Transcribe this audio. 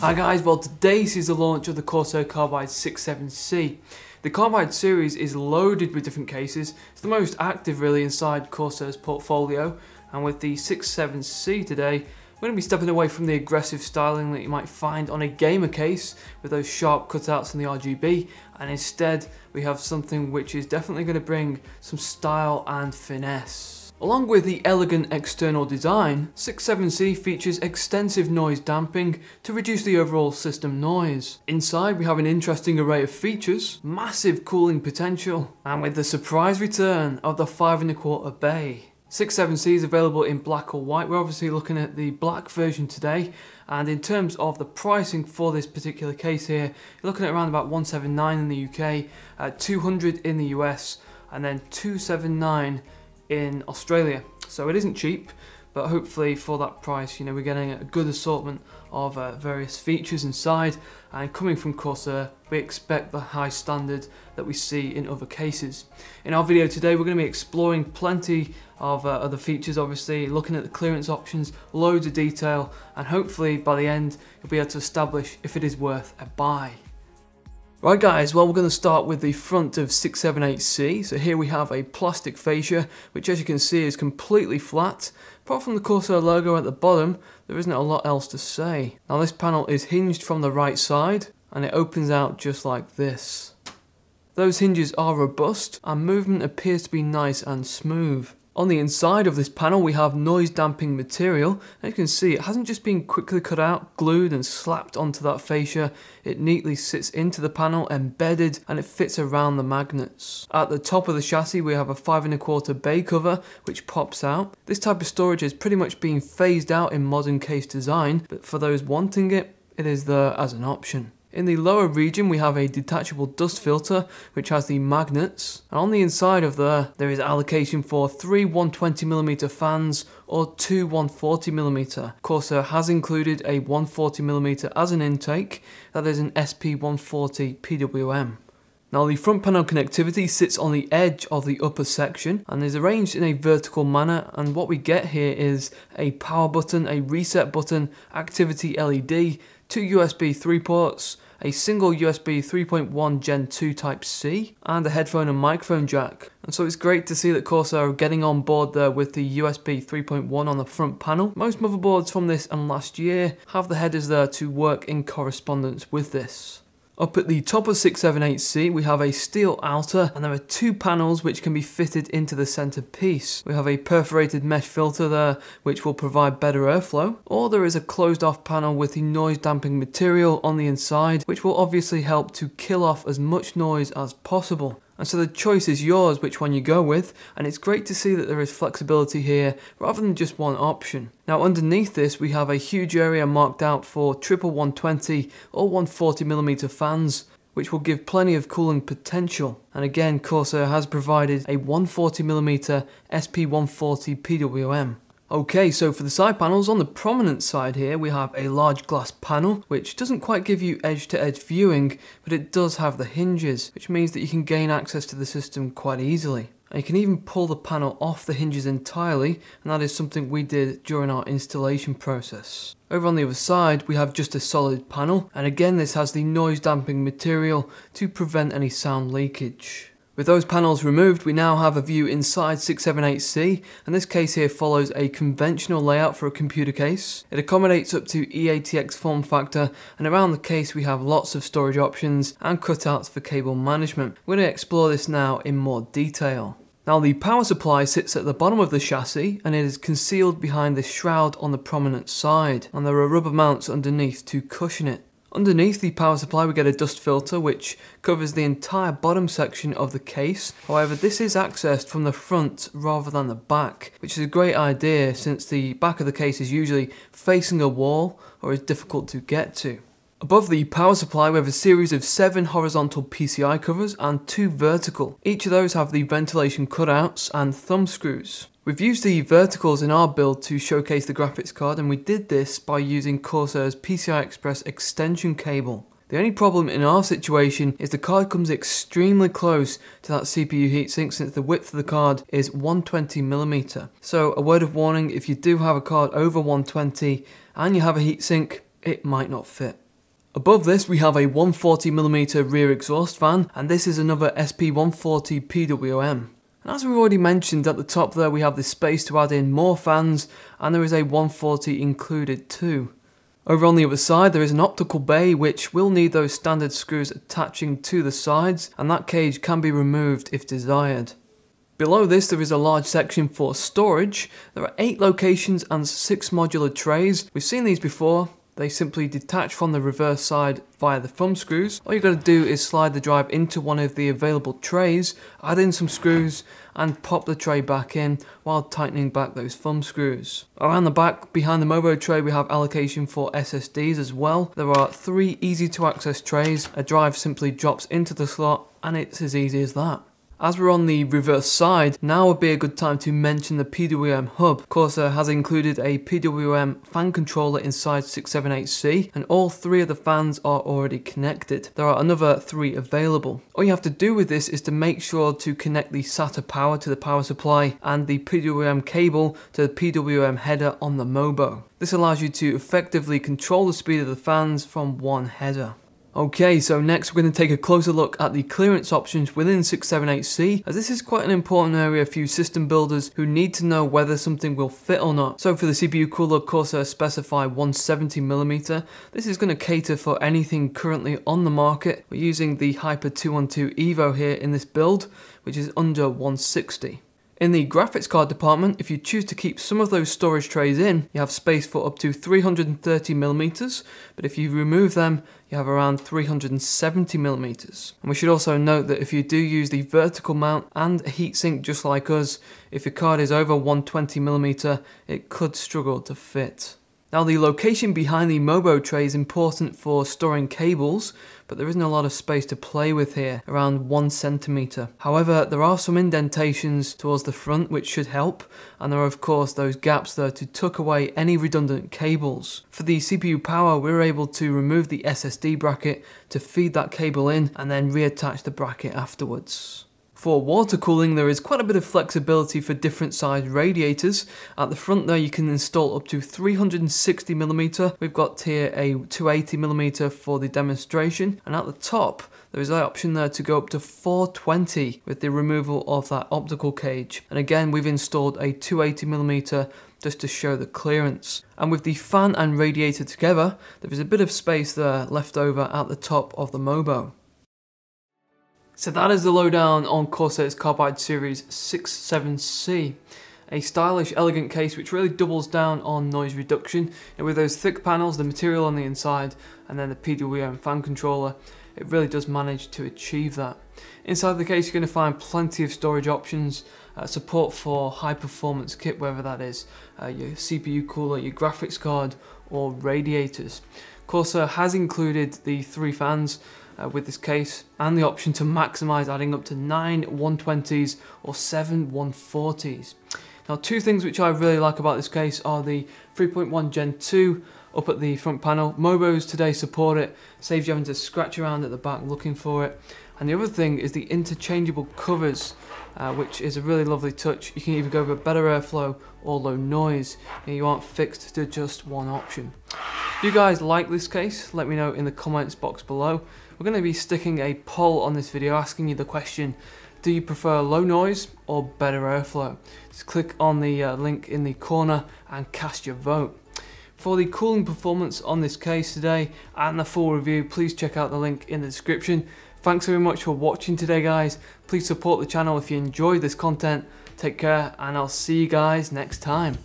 Hi guys, well today is the launch of the Corsair Carbide 678C. The Carbide series is loaded with different cases, it's the most active really inside Corsair's portfolio and with the 678C today we're going to be stepping away from the aggressive styling that you might find on a gamer case with those sharp cutouts and the RGB and instead we have something which is definitely going to bring some style and finesse. Along with the elegant external design, 678C features extensive noise damping to reduce the overall system noise. Inside we have an interesting array of features, massive cooling potential, and with the surprise return of the 5 and a quarter bay. 678C is available in black or white. We're obviously looking at the black version today. And in terms of the pricing for this particular case here, you're looking at around about 179 in the UK, uh, 200 in the US, and then 279 in Australia. So it isn't cheap, but hopefully for that price, you know, we're getting a good assortment of uh, various features inside. And coming from Corsair, we expect the high standard that we see in other cases. In our video today, we're going to be exploring plenty of uh, other features, obviously, looking at the clearance options, loads of detail, and hopefully by the end, you'll be able to establish if it is worth a buy. Right guys, well we're going to start with the front of 678C. So here we have a plastic fascia, which as you can see is completely flat. Apart from the Corsair logo at the bottom, there isn't a lot else to say. Now this panel is hinged from the right side, and it opens out just like this. Those hinges are robust, and movement appears to be nice and smooth. On the inside of this panel we have noise damping material. As you can see it hasn't just been quickly cut out, glued and slapped onto that fascia. It neatly sits into the panel, embedded and it fits around the magnets. At the top of the chassis we have a 5 and a quarter bay cover which pops out. This type of storage is pretty much being phased out in modern case design but for those wanting it, it is there as an option. In the lower region we have a detachable dust filter which has the magnets and on the inside of there there is allocation for three 120mm fans or two 140mm. Corsair uh, has included a 140mm as an intake that is an SP140 PWM. Now the front panel connectivity sits on the edge of the upper section and is arranged in a vertical manner and what we get here is a power button, a reset button, activity LED, two USB 3 ports, a single USB 3.1 Gen 2 Type C, and a headphone and microphone jack. And so it's great to see that Corsair are getting on board there with the USB 3.1 on the front panel. Most motherboards from this and last year have the headers there to work in correspondence with this. Up at the top of 678C we have a steel outer and there are two panels which can be fitted into the centre piece. We have a perforated mesh filter there which will provide better airflow or there is a closed off panel with the noise damping material on the inside which will obviously help to kill off as much noise as possible. And so the choice is yours which one you go with, and it's great to see that there is flexibility here rather than just one option. Now underneath this we have a huge area marked out for triple 120 or 140mm fans, which will give plenty of cooling potential. And again Corsair has provided a 140mm SP140 PWM. Okay, so for the side panels, on the prominent side here, we have a large glass panel, which doesn't quite give you edge-to-edge -edge viewing, but it does have the hinges, which means that you can gain access to the system quite easily. And you can even pull the panel off the hinges entirely, and that is something we did during our installation process. Over on the other side, we have just a solid panel, and again this has the noise damping material to prevent any sound leakage. With those panels removed, we now have a view inside 678C, and this case here follows a conventional layout for a computer case. It accommodates up to eATX form factor, and around the case we have lots of storage options and cutouts for cable management. We're going to explore this now in more detail. Now the power supply sits at the bottom of the chassis and it is concealed behind the shroud on the prominent side and there are rubber mounts underneath to cushion it. Underneath the power supply we get a dust filter which covers the entire bottom section of the case. However this is accessed from the front rather than the back which is a great idea since the back of the case is usually facing a wall or is difficult to get to. Above the power supply we have a series of 7 horizontal PCI covers and 2 vertical. Each of those have the ventilation cutouts and thumb screws. We've used the verticals in our build to showcase the graphics card and we did this by using Corsair's PCI Express extension cable. The only problem in our situation is the card comes extremely close to that CPU heatsink since the width of the card is 120mm. So a word of warning, if you do have a card over 120 and you have a heatsink, it might not fit. Above this we have a 140mm rear exhaust fan and this is another SP140 PWM. And as we've already mentioned at the top there we have the space to add in more fans and there is a 140 included too. Over on the other side there is an optical bay which will need those standard screws attaching to the sides and that cage can be removed if desired. Below this there is a large section for storage. There are 8 locations and 6 modular trays. We've seen these before. They simply detach from the reverse side via the thumb screws. All you got to do is slide the drive into one of the available trays, add in some screws and pop the tray back in while tightening back those thumb screws. Around the back behind the Mobo tray we have allocation for SSDs as well. There are three easy to access trays. A drive simply drops into the slot and it's as easy as that. As we're on the reverse side, now would be a good time to mention the PWM hub. Corsair uh, has included a PWM fan controller inside 678C and all three of the fans are already connected. There are another three available. All you have to do with this is to make sure to connect the SATA power to the power supply and the PWM cable to the PWM header on the Mobo. This allows you to effectively control the speed of the fans from one header. Okay, so next we're going to take a closer look at the clearance options within 678C, as this is quite an important area for you system builders who need to know whether something will fit or not. So for the CPU cooler, Corsair uh, specify 170mm. This is going to cater for anything currently on the market. We're using the Hyper 212 Evo here in this build, which is under 160. In the graphics card department, if you choose to keep some of those storage trays in, you have space for up to 330mm, but if you remove them, you have around 370mm. And we should also note that if you do use the vertical mount and a heatsink just like us, if your card is over 120mm, it could struggle to fit. Now the location behind the Mobo tray is important for storing cables, but there isn't a lot of space to play with here, around 1 centimeter. However, there are some indentations towards the front which should help, and there are of course those gaps there to tuck away any redundant cables. For the CPU power, we are able to remove the SSD bracket to feed that cable in and then reattach the bracket afterwards. For water cooling, there is quite a bit of flexibility for different size radiators. At the front there, you can install up to 360mm. We've got here a 280mm for the demonstration. And at the top, there is the option there to go up to 420 with the removal of that optical cage. And again, we've installed a 280mm just to show the clearance. And with the fan and radiator together, there is a bit of space there left over at the top of the Mobo. So that is the lowdown on Corsair's Carbide Series 678C. A stylish, elegant case which really doubles down on noise reduction. And with those thick panels, the material on the inside, and then the PWM fan controller, it really does manage to achieve that. Inside the case you're going to find plenty of storage options, uh, support for high performance kit, whether that is uh, your CPU cooler, your graphics card, or radiators. Corsair has included the three fans uh, with this case and the option to maximize adding up to 9 120s or 7 140s. Now two things which I really like about this case are the 3.1 Gen 2 up at the front panel. Mobos today support it, saves you having to scratch around at the back looking for it. And the other thing is the interchangeable covers, uh, which is a really lovely touch. You can either go for better airflow or low noise. You aren't fixed to just one option. If you guys like this case, let me know in the comments box below. We're going to be sticking a poll on this video asking you the question, do you prefer low noise or better airflow? Just click on the uh, link in the corner and cast your vote. For the cooling performance on this case today and the full review, please check out the link in the description. Thanks very much for watching today guys. Please support the channel if you enjoyed this content. Take care and I'll see you guys next time.